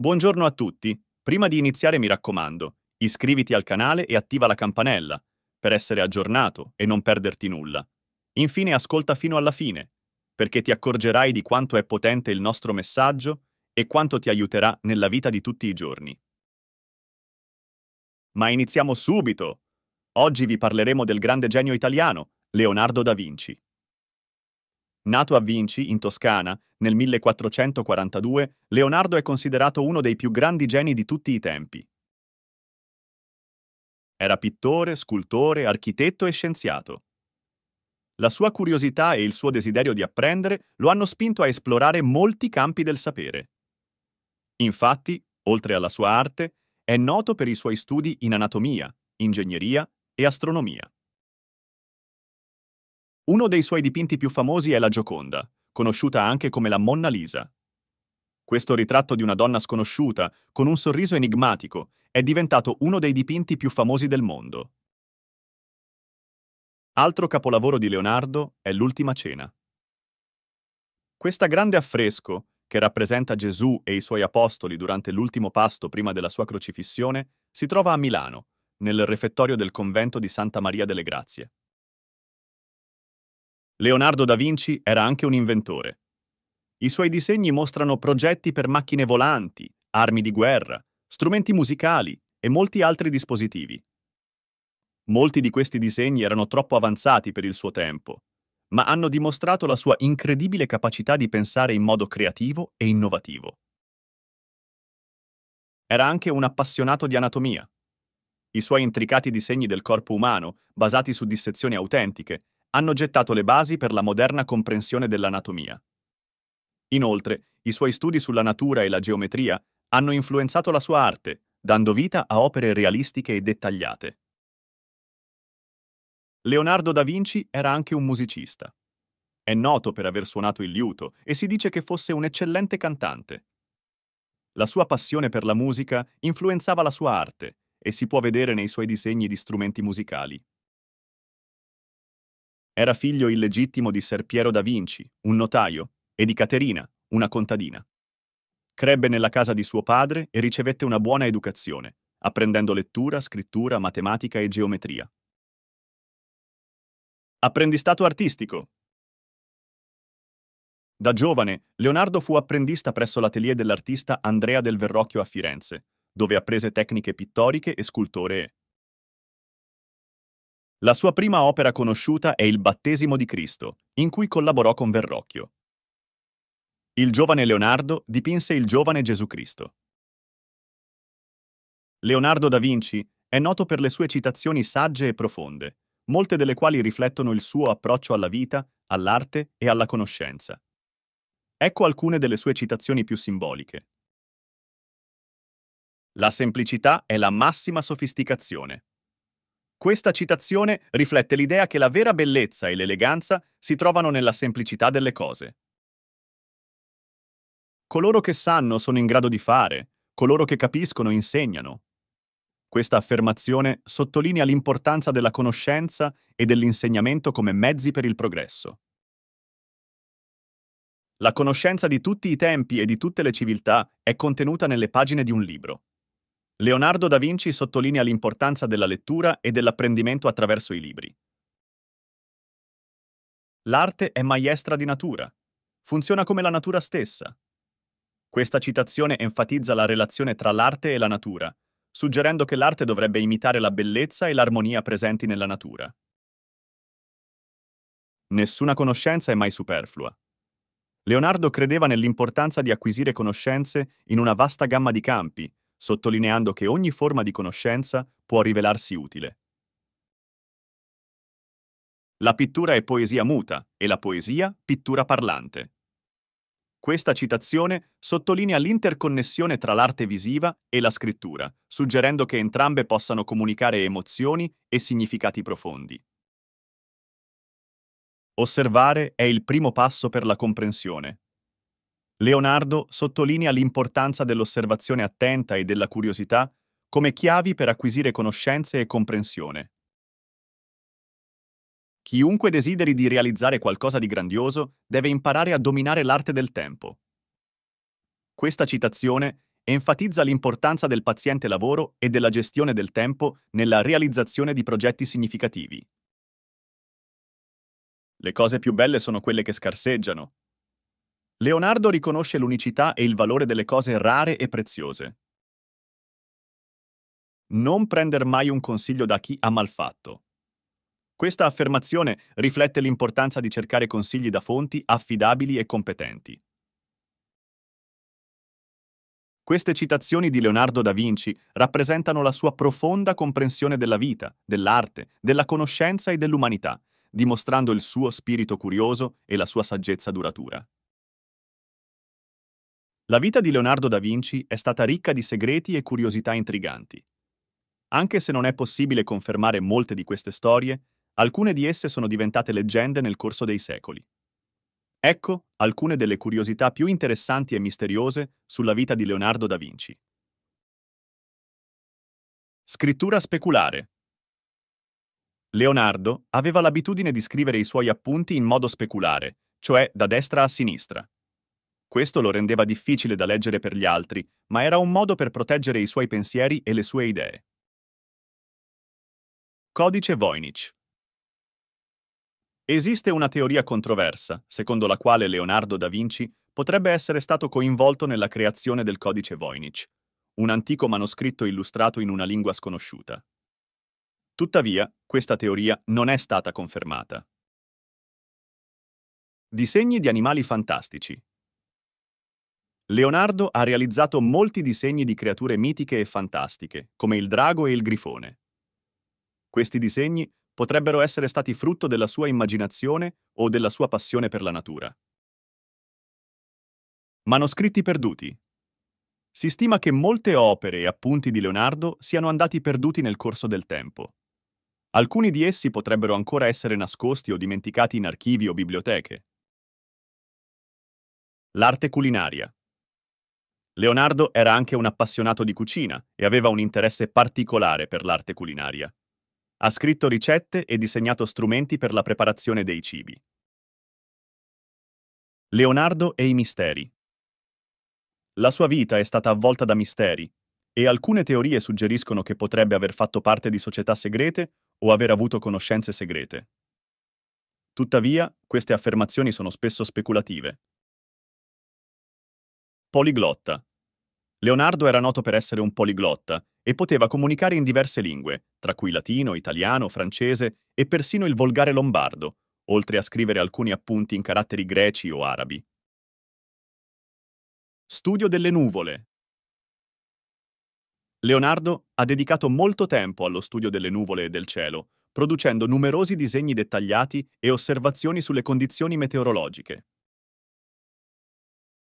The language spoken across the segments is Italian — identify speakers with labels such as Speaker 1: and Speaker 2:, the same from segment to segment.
Speaker 1: Buongiorno a tutti. Prima di iniziare mi raccomando, iscriviti al canale e attiva la campanella per essere aggiornato e non perderti nulla. Infine ascolta fino alla fine, perché ti accorgerai di quanto è potente il nostro messaggio e quanto ti aiuterà nella vita di tutti i giorni. Ma iniziamo subito! Oggi vi parleremo del grande genio italiano, Leonardo da Vinci. Nato a Vinci, in Toscana, nel 1442, Leonardo è considerato uno dei più grandi geni di tutti i tempi. Era pittore, scultore, architetto e scienziato. La sua curiosità e il suo desiderio di apprendere lo hanno spinto a esplorare molti campi del sapere. Infatti, oltre alla sua arte, è noto per i suoi studi in anatomia, ingegneria e astronomia. Uno dei suoi dipinti più famosi è la Gioconda, conosciuta anche come la Monna Lisa. Questo ritratto di una donna sconosciuta, con un sorriso enigmatico, è diventato uno dei dipinti più famosi del mondo. Altro capolavoro di Leonardo è l'Ultima Cena. Questa grande affresco, che rappresenta Gesù e i suoi apostoli durante l'ultimo pasto prima della sua crocifissione, si trova a Milano, nel refettorio del convento di Santa Maria delle Grazie. Leonardo da Vinci era anche un inventore. I suoi disegni mostrano progetti per macchine volanti, armi di guerra, strumenti musicali e molti altri dispositivi. Molti di questi disegni erano troppo avanzati per il suo tempo, ma hanno dimostrato la sua incredibile capacità di pensare in modo creativo e innovativo. Era anche un appassionato di anatomia. I suoi intricati disegni del corpo umano, basati su dissezioni autentiche, hanno gettato le basi per la moderna comprensione dell'anatomia. Inoltre, i suoi studi sulla natura e la geometria hanno influenzato la sua arte, dando vita a opere realistiche e dettagliate. Leonardo da Vinci era anche un musicista. È noto per aver suonato il liuto e si dice che fosse un eccellente cantante. La sua passione per la musica influenzava la sua arte e si può vedere nei suoi disegni di strumenti musicali. Era figlio illegittimo di Ser Piero da Vinci, un notaio, e di Caterina, una contadina. Crebbe nella casa di suo padre e ricevette una buona educazione, apprendendo lettura, scrittura, matematica e geometria. Apprendistato artistico. Da giovane, Leonardo fu apprendista presso l'atelier dell'artista Andrea del Verrocchio a Firenze, dove apprese tecniche pittoriche e scultoree. La sua prima opera conosciuta è Il battesimo di Cristo, in cui collaborò con Verrocchio. Il giovane Leonardo dipinse il giovane Gesù Cristo. Leonardo da Vinci è noto per le sue citazioni sagge e profonde, molte delle quali riflettono il suo approccio alla vita, all'arte e alla conoscenza. Ecco alcune delle sue citazioni più simboliche. La semplicità è la massima sofisticazione. Questa citazione riflette l'idea che la vera bellezza e l'eleganza si trovano nella semplicità delle cose. Coloro che sanno sono in grado di fare, coloro che capiscono insegnano. Questa affermazione sottolinea l'importanza della conoscenza e dell'insegnamento come mezzi per il progresso. La conoscenza di tutti i tempi e di tutte le civiltà è contenuta nelle pagine di un libro. Leonardo da Vinci sottolinea l'importanza della lettura e dell'apprendimento attraverso i libri. L'arte è maestra di natura. Funziona come la natura stessa. Questa citazione enfatizza la relazione tra l'arte e la natura, suggerendo che l'arte dovrebbe imitare la bellezza e l'armonia presenti nella natura. Nessuna conoscenza è mai superflua. Leonardo credeva nell'importanza di acquisire conoscenze in una vasta gamma di campi, sottolineando che ogni forma di conoscenza può rivelarsi utile. La pittura è poesia muta e la poesia pittura parlante. Questa citazione sottolinea l'interconnessione tra l'arte visiva e la scrittura, suggerendo che entrambe possano comunicare emozioni e significati profondi. Osservare è il primo passo per la comprensione, Leonardo sottolinea l'importanza dell'osservazione attenta e della curiosità come chiavi per acquisire conoscenze e comprensione. Chiunque desideri di realizzare qualcosa di grandioso deve imparare a dominare l'arte del tempo. Questa citazione enfatizza l'importanza del paziente lavoro e della gestione del tempo nella realizzazione di progetti significativi. Le cose più belle sono quelle che scarseggiano. Leonardo riconosce l'unicità e il valore delle cose rare e preziose. Non prender mai un consiglio da chi ha malfatto. Questa affermazione riflette l'importanza di cercare consigli da fonti affidabili e competenti. Queste citazioni di Leonardo da Vinci rappresentano la sua profonda comprensione della vita, dell'arte, della conoscenza e dell'umanità, dimostrando il suo spirito curioso e la sua saggezza duratura. La vita di Leonardo da Vinci è stata ricca di segreti e curiosità intriganti. Anche se non è possibile confermare molte di queste storie, alcune di esse sono diventate leggende nel corso dei secoli. Ecco alcune delle curiosità più interessanti e misteriose sulla vita di Leonardo da Vinci. Scrittura speculare. Leonardo aveva l'abitudine di scrivere i suoi appunti in modo speculare, cioè da destra a sinistra. Questo lo rendeva difficile da leggere per gli altri, ma era un modo per proteggere i suoi pensieri e le sue idee. Codice Voynich Esiste una teoria controversa, secondo la quale Leonardo da Vinci potrebbe essere stato coinvolto nella creazione del codice Voynich, un antico manoscritto illustrato in una lingua sconosciuta. Tuttavia, questa teoria non è stata confermata. Disegni di animali fantastici. Leonardo ha realizzato molti disegni di creature mitiche e fantastiche, come il drago e il grifone. Questi disegni potrebbero essere stati frutto della sua immaginazione o della sua passione per la natura. Manoscritti perduti. Si stima che molte opere e appunti di Leonardo siano andati perduti nel corso del tempo. Alcuni di essi potrebbero ancora essere nascosti o dimenticati in archivi o biblioteche. L'arte culinaria. Leonardo era anche un appassionato di cucina e aveva un interesse particolare per l'arte culinaria. Ha scritto ricette e disegnato strumenti per la preparazione dei cibi. Leonardo e i misteri. La sua vita è stata avvolta da misteri e alcune teorie suggeriscono che potrebbe aver fatto parte di società segrete o aver avuto conoscenze segrete. Tuttavia, queste affermazioni sono spesso speculative. Poliglotta. Leonardo era noto per essere un poliglotta e poteva comunicare in diverse lingue, tra cui latino, italiano, francese e persino il volgare lombardo, oltre a scrivere alcuni appunti in caratteri greci o arabi. Studio delle nuvole. Leonardo ha dedicato molto tempo allo studio delle nuvole e del cielo, producendo numerosi disegni dettagliati e osservazioni sulle condizioni meteorologiche.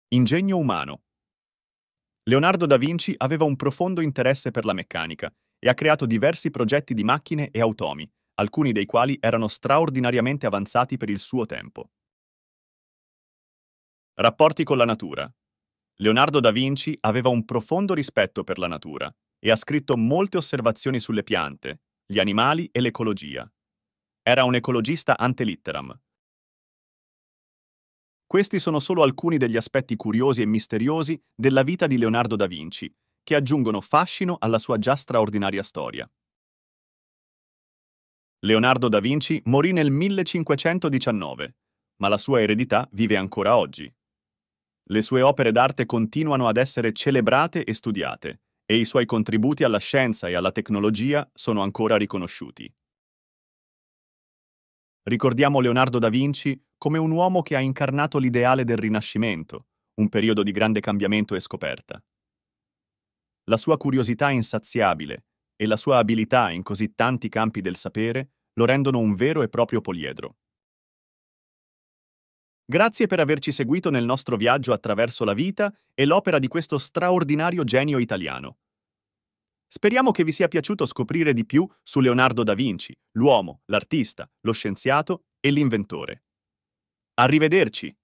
Speaker 1: Ingegno umano. Leonardo da Vinci aveva un profondo interesse per la meccanica e ha creato diversi progetti di macchine e automi, alcuni dei quali erano straordinariamente avanzati per il suo tempo. Rapporti con la natura. Leonardo da Vinci aveva un profondo rispetto per la natura e ha scritto molte osservazioni sulle piante, gli animali e l'ecologia. Era un ecologista ante litteram, questi sono solo alcuni degli aspetti curiosi e misteriosi della vita di Leonardo da Vinci, che aggiungono fascino alla sua già straordinaria storia. Leonardo da Vinci morì nel 1519, ma la sua eredità vive ancora oggi. Le sue opere d'arte continuano ad essere celebrate e studiate, e i suoi contributi alla scienza e alla tecnologia sono ancora riconosciuti. Ricordiamo Leonardo da Vinci come un uomo che ha incarnato l'ideale del Rinascimento, un periodo di grande cambiamento e scoperta. La sua curiosità insaziabile e la sua abilità in così tanti campi del sapere lo rendono un vero e proprio poliedro. Grazie per averci seguito nel nostro viaggio attraverso la vita e l'opera di questo straordinario genio italiano. Speriamo che vi sia piaciuto scoprire di più su Leonardo da Vinci, l'uomo, l'artista, lo scienziato e l'inventore. Arrivederci!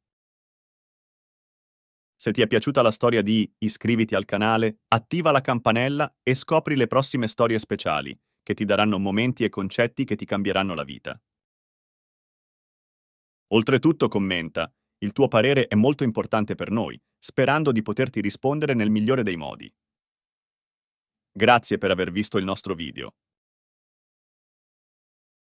Speaker 1: Se ti è piaciuta la storia di Iscriviti al canale, attiva la campanella e scopri le prossime storie speciali, che ti daranno momenti e concetti che ti cambieranno la vita. Oltretutto commenta, il tuo parere è molto importante per noi sperando di poterti rispondere nel migliore dei modi. Grazie per aver visto il nostro video.